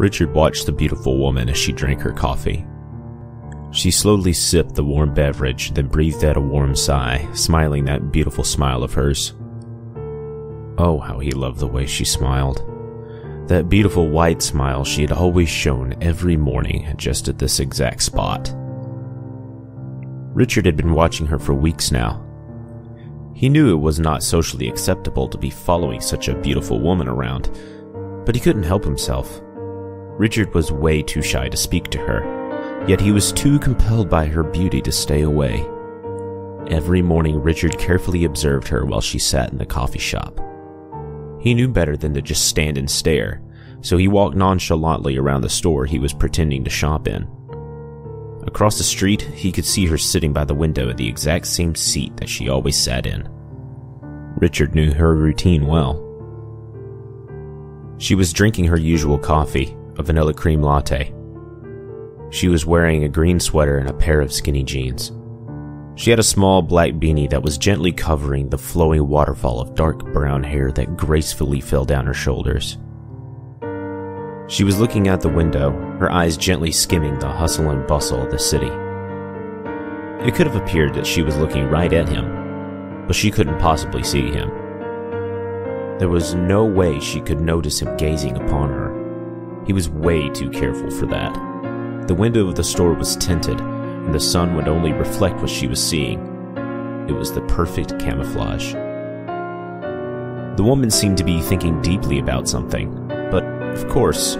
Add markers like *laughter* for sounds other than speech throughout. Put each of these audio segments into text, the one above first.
Richard watched the beautiful woman as she drank her coffee. She slowly sipped the warm beverage, then breathed out a warm sigh, smiling that beautiful smile of hers. Oh, how he loved the way she smiled. That beautiful white smile she had always shown every morning just at this exact spot. Richard had been watching her for weeks now. He knew it was not socially acceptable to be following such a beautiful woman around, but he couldn't help himself. Richard was way too shy to speak to her, yet he was too compelled by her beauty to stay away. Every morning, Richard carefully observed her while she sat in the coffee shop. He knew better than to just stand and stare, so he walked nonchalantly around the store he was pretending to shop in. Across the street, he could see her sitting by the window at the exact same seat that she always sat in. Richard knew her routine well. She was drinking her usual coffee, a vanilla cream latte. She was wearing a green sweater and a pair of skinny jeans. She had a small black beanie that was gently covering the flowing waterfall of dark brown hair that gracefully fell down her shoulders. She was looking out the window, her eyes gently skimming the hustle and bustle of the city. It could have appeared that she was looking right at him, but she couldn't possibly see him. There was no way she could notice him gazing upon her. He was way too careful for that. The window of the store was tinted, and the sun would only reflect what she was seeing. It was the perfect camouflage. The woman seemed to be thinking deeply about something, but of course,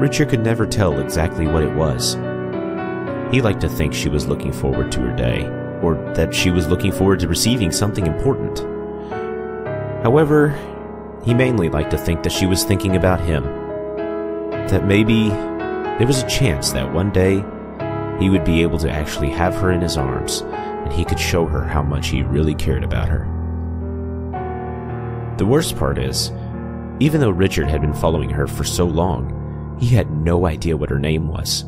Richard could never tell exactly what it was. He liked to think she was looking forward to her day, or that she was looking forward to receiving something important. However, he mainly liked to think that she was thinking about him. That maybe there was a chance that one day he would be able to actually have her in his arms, and he could show her how much he really cared about her. The worst part is, even though Richard had been following her for so long, he had no idea what her name was.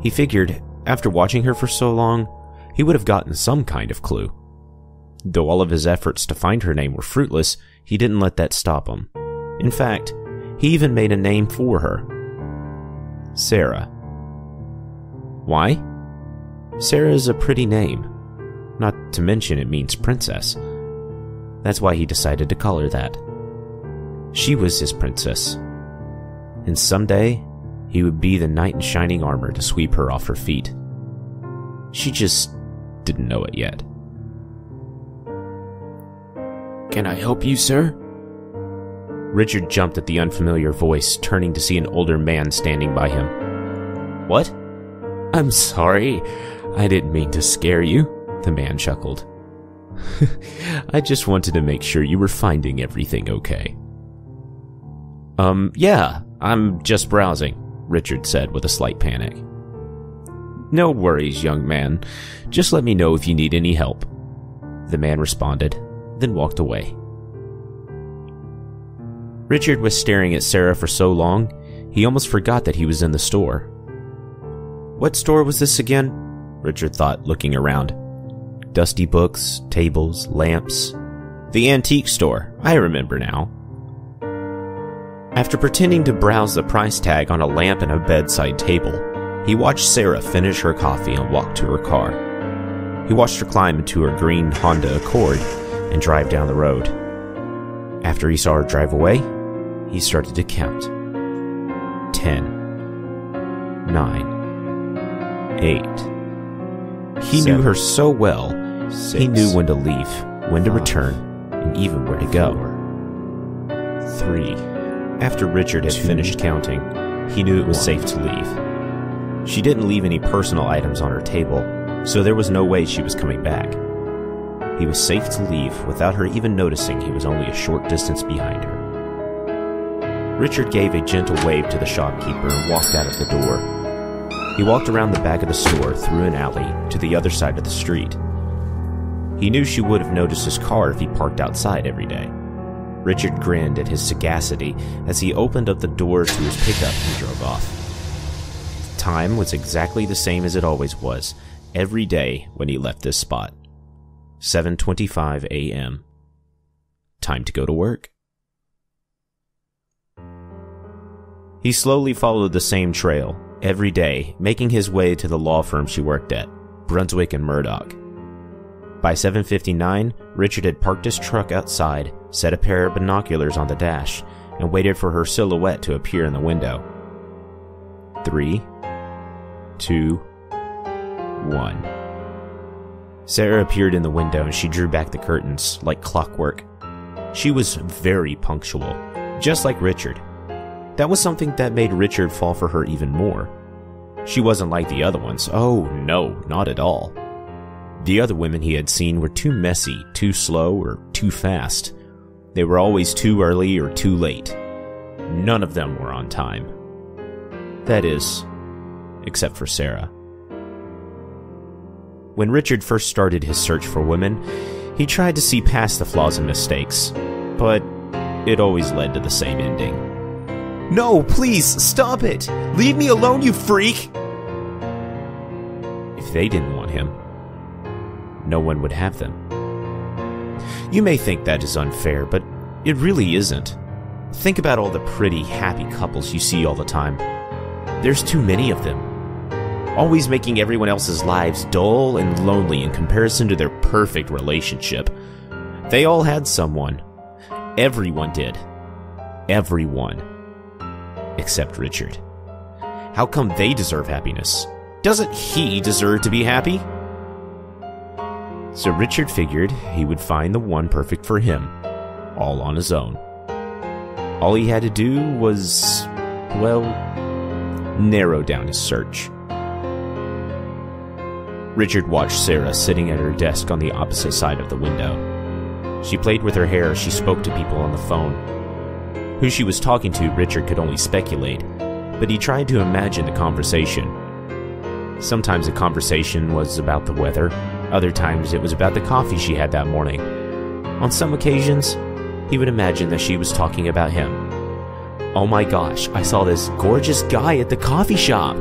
He figured, after watching her for so long, he would have gotten some kind of clue. Though all of his efforts to find her name were fruitless, he didn't let that stop him. In fact, he even made a name for her Sarah. Why? Sarah is a pretty name. Not to mention it means princess. That's why he decided to call her that. She was his princess. And someday, he would be the knight in shining armor to sweep her off her feet. She just didn't know it yet. Can I help you, sir? Richard jumped at the unfamiliar voice, turning to see an older man standing by him. What? I'm sorry. I didn't mean to scare you, the man chuckled. *laughs* I just wanted to make sure you were finding everything okay. Um, yeah, I'm just browsing, Richard said with a slight panic. No worries, young man. Just let me know if you need any help. The man responded, then walked away. Richard was staring at Sarah for so long, he almost forgot that he was in the store. What store was this again? Richard thought, looking around. Dusty books, tables, lamps. The antique store. I remember now. After pretending to browse the price tag on a lamp and a bedside table, he watched Sarah finish her coffee and walk to her car. He watched her climb into her green Honda Accord and drive down the road. After he saw her drive away, he started to count. Ten, nine, eight. He Seven, knew her so well, six, he knew when to leave, when to return, and even where to go. Four, three. After Richard had two, finished counting, he knew it was one. safe to leave. She didn't leave any personal items on her table, so there was no way she was coming back. He was safe to leave without her even noticing he was only a short distance behind her. Richard gave a gentle wave to the shopkeeper and walked out of the door. He walked around the back of the store through an alley to the other side of the street. He knew she would have noticed his car if he parked outside every day. Richard grinned at his sagacity as he opened up the door to his pickup and drove off. Time was exactly the same as it always was, every day when he left this spot. 7:25 a.m. Time to go to work. He slowly followed the same trail, every day, making his way to the law firm she worked at, Brunswick and Murdoch. By 7:59, Richard had parked his truck outside, set a pair of binoculars on the dash, and waited for her silhouette to appear in the window. Three, two, one. Sarah appeared in the window and she drew back the curtains like clockwork. She was very punctual, just like Richard. That was something that made Richard fall for her even more. She wasn't like the other ones. Oh, no, not at all. The other women he had seen were too messy, too slow, or too fast. They were always too early or too late. None of them were on time. That is, except for Sarah. When Richard first started his search for women, he tried to see past the flaws and mistakes, but it always led to the same ending. No, please, stop it! Leave me alone, you freak! If they didn't want him, no one would have them. You may think that is unfair, but it really isn't. Think about all the pretty, happy couples you see all the time. There's too many of them always making everyone else's lives dull and lonely in comparison to their perfect relationship. They all had someone. Everyone did. Everyone. Except Richard. How come they deserve happiness? Doesn't he deserve to be happy? So Richard figured he would find the one perfect for him, all on his own. All he had to do was, well, narrow down his search. Richard watched Sarah sitting at her desk on the opposite side of the window. She played with her hair as she spoke to people on the phone. Who she was talking to, Richard could only speculate, but he tried to imagine the conversation. Sometimes the conversation was about the weather, other times it was about the coffee she had that morning. On some occasions, he would imagine that she was talking about him. Oh my gosh, I saw this gorgeous guy at the coffee shop!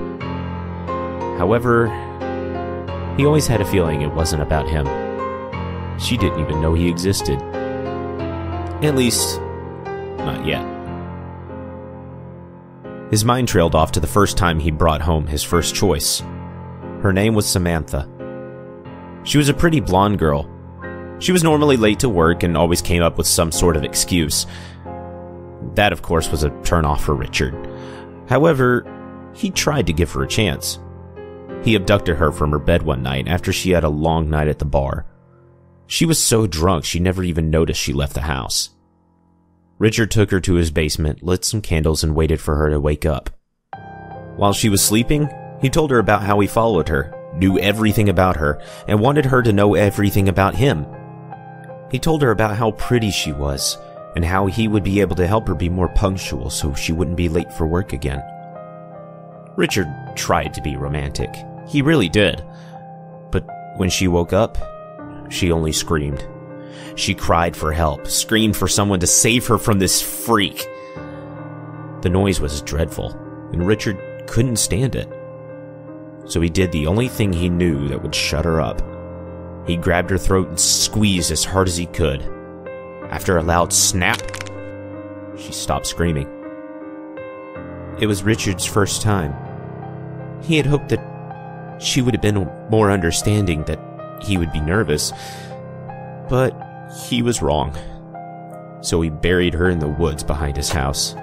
However, he always had a feeling it wasn't about him. She didn't even know he existed. At least, not yet. His mind trailed off to the first time he brought home his first choice. Her name was Samantha. She was a pretty blonde girl. She was normally late to work and always came up with some sort of excuse. That, of course, was a turnoff for Richard. However, he tried to give her a chance. He abducted her from her bed one night after she had a long night at the bar. She was so drunk she never even noticed she left the house. Richard took her to his basement, lit some candles, and waited for her to wake up. While she was sleeping, he told her about how he followed her, knew everything about her, and wanted her to know everything about him. He told her about how pretty she was, and how he would be able to help her be more punctual so she wouldn't be late for work again. Richard tried to be romantic. He really did. But when she woke up, she only screamed. She cried for help, screamed for someone to save her from this freak. The noise was dreadful, and Richard couldn't stand it. So he did the only thing he knew that would shut her up. He grabbed her throat and squeezed as hard as he could. After a loud snap, she stopped screaming. It was Richard's first time. He had hoped that she would have been more understanding that he would be nervous. But he was wrong. So he buried her in the woods behind his house.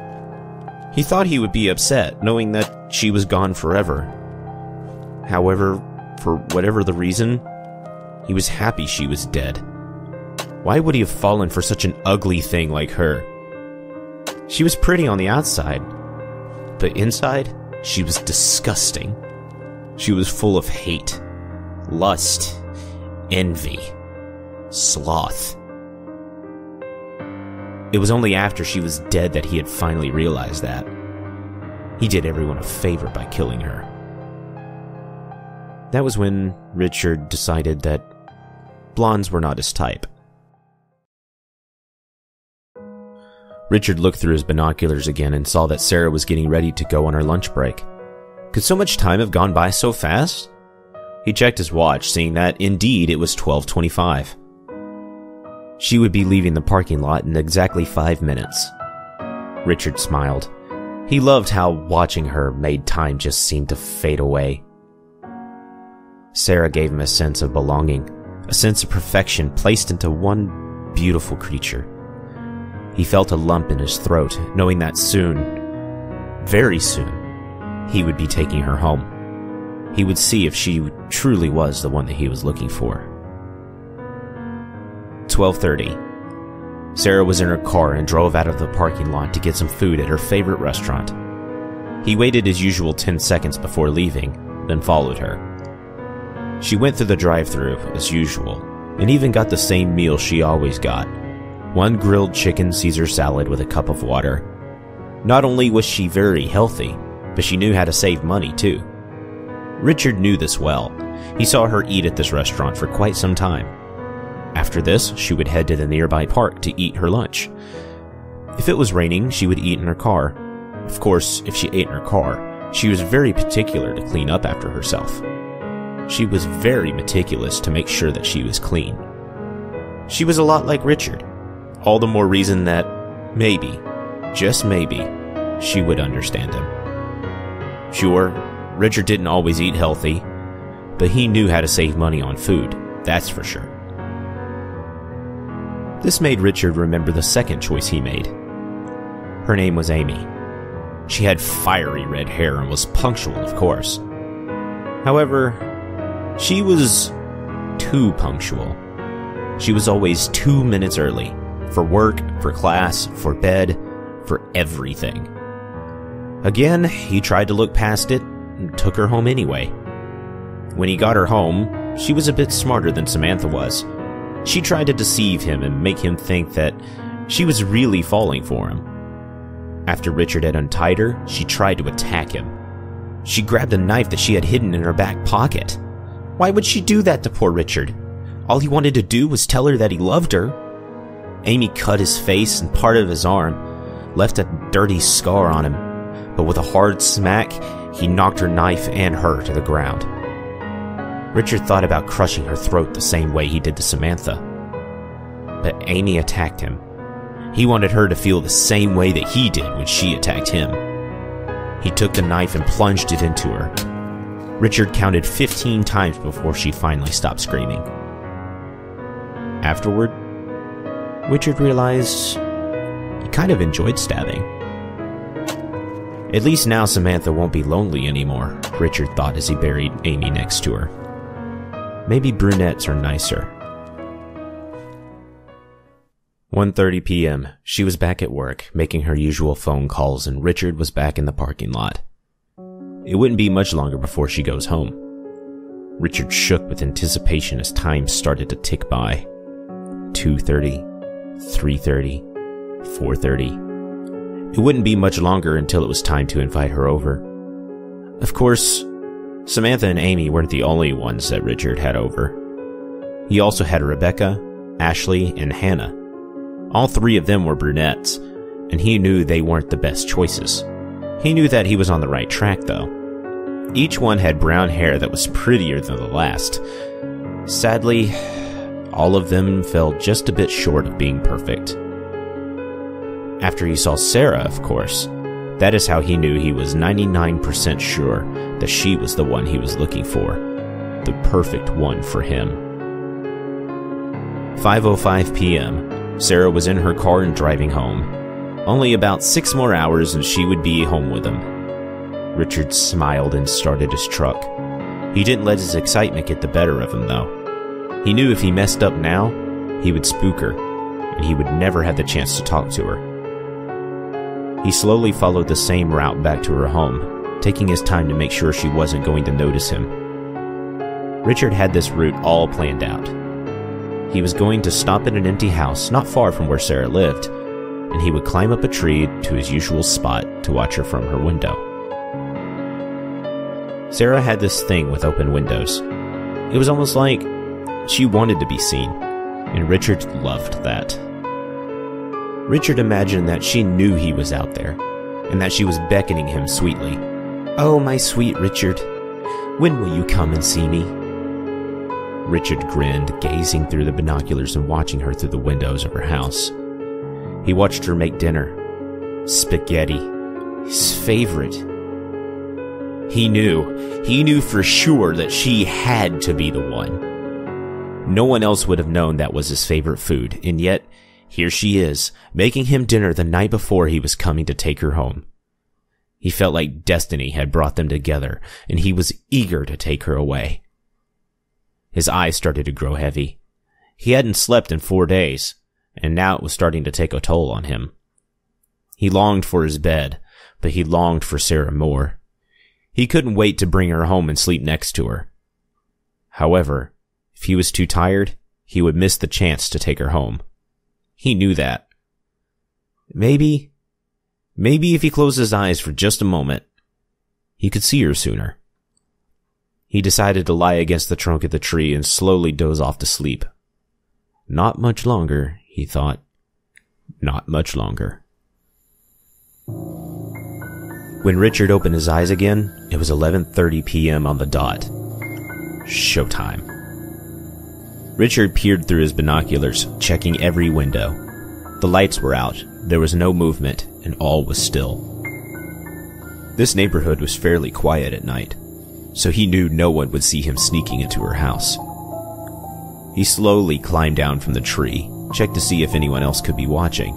He thought he would be upset, knowing that she was gone forever. However, for whatever the reason, he was happy she was dead. Why would he have fallen for such an ugly thing like her? She was pretty on the outside, but inside, she was disgusting. She was full of hate, lust, envy, sloth. It was only after she was dead that he had finally realized that. He did everyone a favor by killing her. That was when Richard decided that blondes were not his type. Richard looked through his binoculars again and saw that Sarah was getting ready to go on her lunch break. Could so much time have gone by so fast? He checked his watch, seeing that indeed it was 1225. She would be leaving the parking lot in exactly five minutes. Richard smiled. He loved how watching her made time just seem to fade away. Sarah gave him a sense of belonging, a sense of perfection placed into one beautiful creature. He felt a lump in his throat, knowing that soon, very soon, he would be taking her home. He would see if she truly was the one that he was looking for. 12:30. Sarah was in her car and drove out of the parking lot to get some food at her favorite restaurant. He waited his usual 10 seconds before leaving, then followed her. She went through the drive-through as usual and even got the same meal she always got. One grilled chicken Caesar salad with a cup of water. Not only was she very healthy, but she knew how to save money too. Richard knew this well. He saw her eat at this restaurant for quite some time. After this, she would head to the nearby park to eat her lunch. If it was raining, she would eat in her car. Of course, if she ate in her car, she was very particular to clean up after herself. She was very meticulous to make sure that she was clean. She was a lot like Richard. All the more reason that maybe, just maybe, she would understand him. Sure, Richard didn't always eat healthy, but he knew how to save money on food, that's for sure. This made Richard remember the second choice he made. Her name was Amy. She had fiery red hair and was punctual, of course. However, she was too punctual. She was always two minutes early for work, for class, for bed, for everything. Again, he tried to look past it and took her home anyway. When he got her home, she was a bit smarter than Samantha was. She tried to deceive him and make him think that she was really falling for him. After Richard had untied her, she tried to attack him. She grabbed a knife that she had hidden in her back pocket. Why would she do that to poor Richard? All he wanted to do was tell her that he loved her. Amy cut his face and part of his arm, left a dirty scar on him, but with a hard smack, he knocked her knife and her to the ground. Richard thought about crushing her throat the same way he did to Samantha. But Amy attacked him. He wanted her to feel the same way that he did when she attacked him. He took the knife and plunged it into her. Richard counted 15 times before she finally stopped screaming. Afterward, Richard realized he kind of enjoyed stabbing. At least now Samantha won't be lonely anymore, Richard thought as he buried Amy next to her. Maybe brunettes are nicer. 1:30 p.m. She was back at work, making her usual phone calls and Richard was back in the parking lot. It wouldn't be much longer before she goes home. Richard shook with anticipation as time started to tick by. 2:30, 3:30, 4:30. It wouldn't be much longer until it was time to invite her over. Of course, Samantha and Amy weren't the only ones that Richard had over. He also had Rebecca, Ashley, and Hannah. All three of them were brunettes, and he knew they weren't the best choices. He knew that he was on the right track, though. Each one had brown hair that was prettier than the last. Sadly, all of them fell just a bit short of being perfect. After he saw Sarah, of course, that is how he knew he was 99% sure that she was the one he was looking for, the perfect one for him. 5:05 p.m. Sarah was in her car and driving home. Only about 6 more hours and she would be home with him. Richard smiled and started his truck. He didn't let his excitement get the better of him though. He knew if he messed up now, he would spook her, and he would never have the chance to talk to her. He slowly followed the same route back to her home, taking his time to make sure she wasn't going to notice him. Richard had this route all planned out. He was going to stop at an empty house not far from where Sarah lived, and he would climb up a tree to his usual spot to watch her from her window. Sarah had this thing with open windows. It was almost like she wanted to be seen, and Richard loved that. Richard imagined that she knew he was out there, and that she was beckoning him sweetly. Oh, my sweet Richard, when will you come and see me? Richard grinned, gazing through the binoculars and watching her through the windows of her house. He watched her make dinner spaghetti. His favorite. He knew, he knew for sure that she had to be the one. No one else would have known that was his favorite food, and yet, here she is, making him dinner the night before he was coming to take her home. He felt like destiny had brought them together, and he was eager to take her away. His eyes started to grow heavy. He hadn't slept in four days, and now it was starting to take a toll on him. He longed for his bed, but he longed for Sarah more. He couldn't wait to bring her home and sleep next to her. However, if he was too tired, he would miss the chance to take her home. He knew that. Maybe, maybe if he closed his eyes for just a moment, he could see her sooner. He decided to lie against the trunk of the tree and slowly doze off to sleep. Not much longer, he thought. Not much longer. When Richard opened his eyes again, it was 11:30 p.m. on the dot. Showtime. Richard peered through his binoculars, checking every window. The lights were out, there was no movement, and all was still. This neighborhood was fairly quiet at night, so he knew no one would see him sneaking into her house. He slowly climbed down from the tree, checked to see if anyone else could be watching,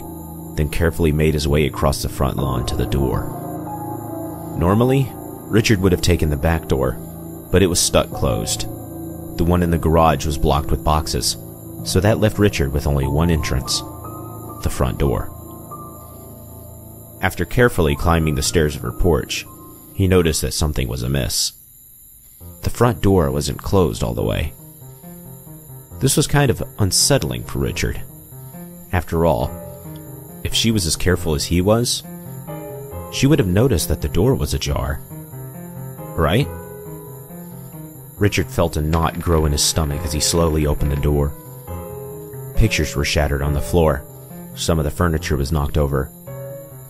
then carefully made his way across the front lawn to the door. Normally, Richard would have taken the back door, but it was stuck closed. The one in the garage was blocked with boxes, so that left Richard with only one entrance the front door. After carefully climbing the stairs of her porch, he noticed that something was amiss. The front door wasn't closed all the way. This was kind of unsettling for Richard. After all, if she was as careful as he was, she would have noticed that the door was ajar. Right? Richard felt a knot grow in his stomach as he slowly opened the door. Pictures were shattered on the floor. Some of the furniture was knocked over,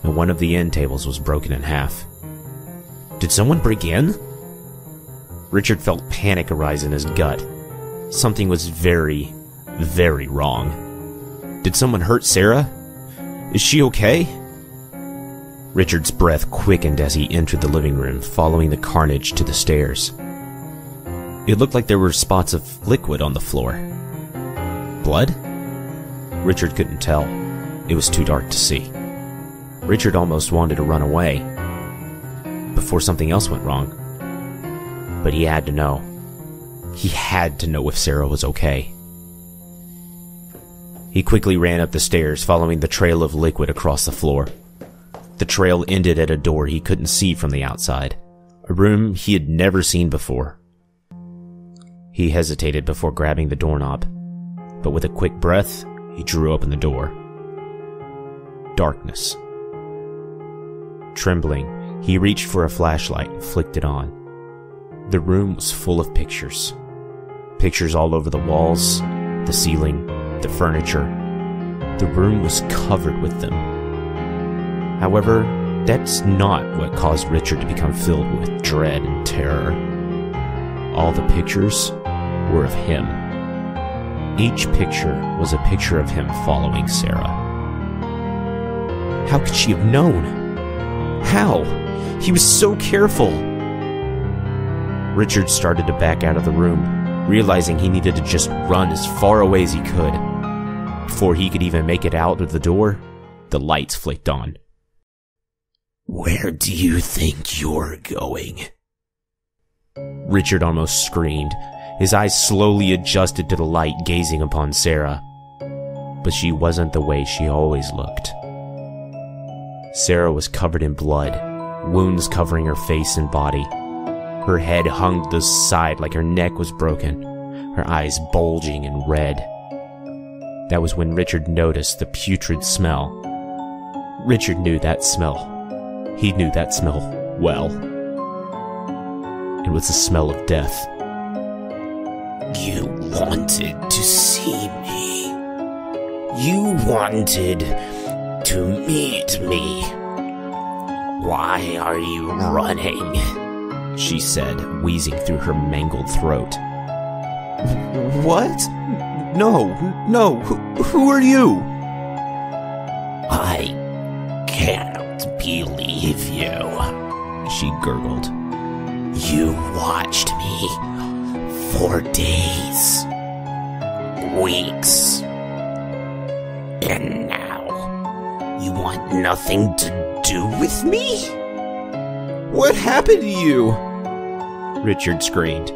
and one of the end tables was broken in half. Did someone break in? Richard felt panic arise in his gut. Something was very, very wrong. Did someone hurt Sarah? Is she okay? Richard's breath quickened as he entered the living room, following the carnage to the stairs. It looked like there were spots of liquid on the floor. Blood? Richard couldn't tell. It was too dark to see. Richard almost wanted to run away before something else went wrong. But he had to know. He had to know if Sarah was okay. He quickly ran up the stairs, following the trail of liquid across the floor. The trail ended at a door he couldn't see from the outside, a room he had never seen before. He hesitated before grabbing the doorknob, but with a quick breath, he drew open the door. Darkness. Trembling, he reached for a flashlight and flicked it on. The room was full of pictures. Pictures all over the walls, the ceiling, the furniture. The room was covered with them However, that's not what caused Richard to become filled with dread and terror. All the pictures were of him. Each picture was a picture of him following Sarah. How could she have known? How? He was so careful. Richard started to back out of the room, realizing he needed to just run as far away as he could. Before he could even make it out of the door, the lights flicked on. Where do you think you're going? Richard almost screamed. His eyes slowly adjusted to the light, gazing upon Sarah. But she wasn't the way she always looked. Sarah was covered in blood, wounds covering her face and body. Her head hung to the side like her neck was broken, her eyes bulging and red. That was when Richard noticed the putrid smell. Richard knew that smell he knew that smell well. It was the smell of death. You wanted to see me. You wanted to meet me. Why are you running? She said, wheezing through her mangled throat. What? No, no, who, who are you? I can't believe believe you. She gurgled. You watched me for days, weeks, and now you want nothing to do with me? What happened to you? Richard screamed.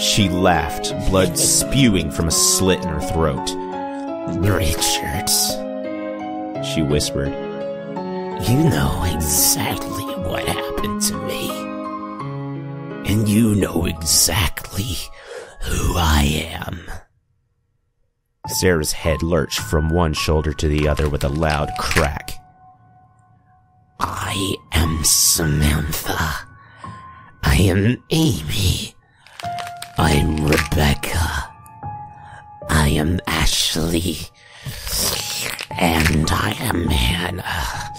She laughed, blood *laughs* spewing from a slit in her throat. Richard, She whispered. you know exactly what happened to me. And you know exactly who I am. Sarah's head lurched from one shoulder to the other with a loud crack. I am Samantha. I am Amy. I'm Rebecca. I am Ashley. And I am Hannah.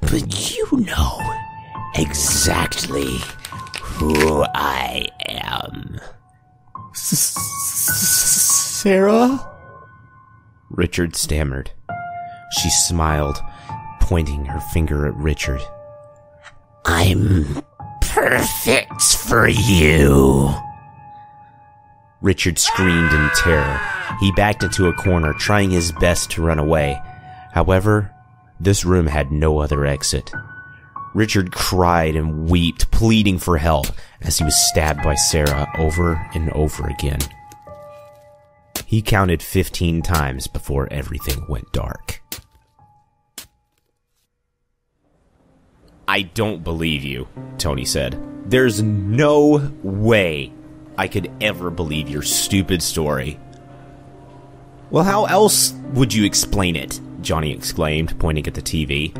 But you know exactly who I am. Sarah? Richard stammered. She smiled, pointing her finger at Richard. I'm perfect for you. Richard screamed in terror. He backed into a corner, trying his best to run away. However, this room had no other exit. Richard cried and wept, pleading for help, as he was stabbed by Sarah over and over again. He counted 15 times before everything went dark. I don't believe you, Tony said. There's no way I could ever believe your stupid story. Well, how else would you explain it? Johnny exclaimed, pointing at the TV.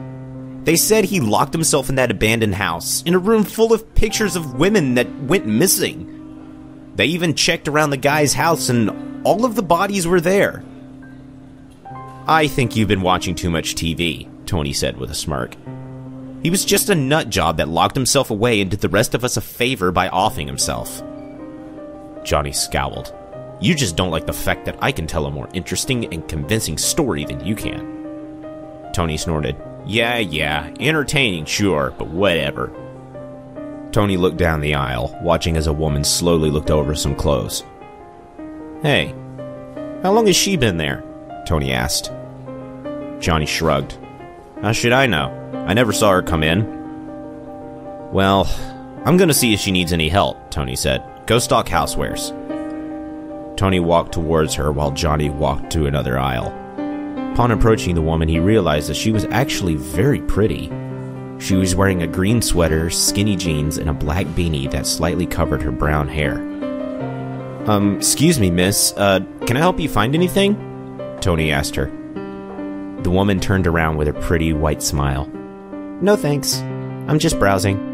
They said he locked himself in that abandoned house, in a room full of pictures of women that went missing. They even checked around the guy's house, and all of the bodies were there. I think you've been watching too much TV, Tony said with a smirk. He was just a nut job that locked himself away and did the rest of us a favor by offing himself. Johnny scowled. You just don't like the fact that I can tell a more interesting and convincing story than you can. Tony snorted. Yeah, yeah, entertaining, sure, but whatever. Tony looked down the aisle, watching as a woman slowly looked over some clothes. Hey, how long has she been there? Tony asked. Johnny shrugged. How should I know? I never saw her come in. Well, I'm gonna see if she needs any help, Tony said. Go stock housewares. Tony walked towards her while Johnny walked to another aisle. Upon approaching the woman, he realized that she was actually very pretty. She was wearing a green sweater, skinny jeans, and a black beanie that slightly covered her brown hair. Um, excuse me, miss. Uh, can I help you find anything? Tony asked her. The woman turned around with a pretty white smile. No thanks. I'm just browsing.